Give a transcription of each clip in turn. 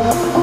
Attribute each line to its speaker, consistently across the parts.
Speaker 1: oh.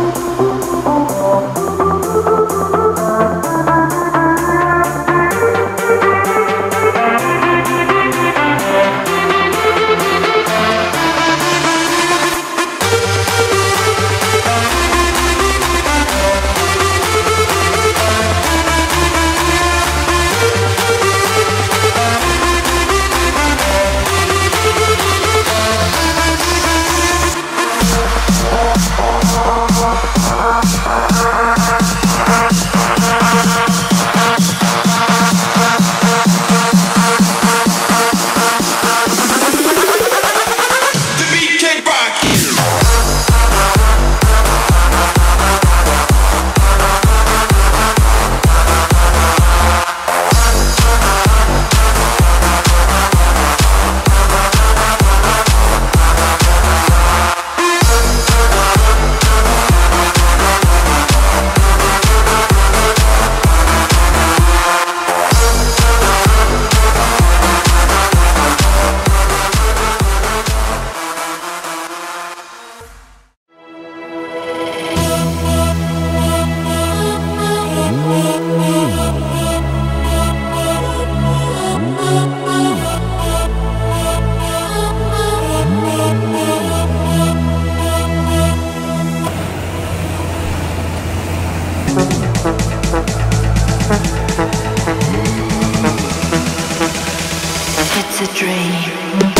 Speaker 1: It's a dream.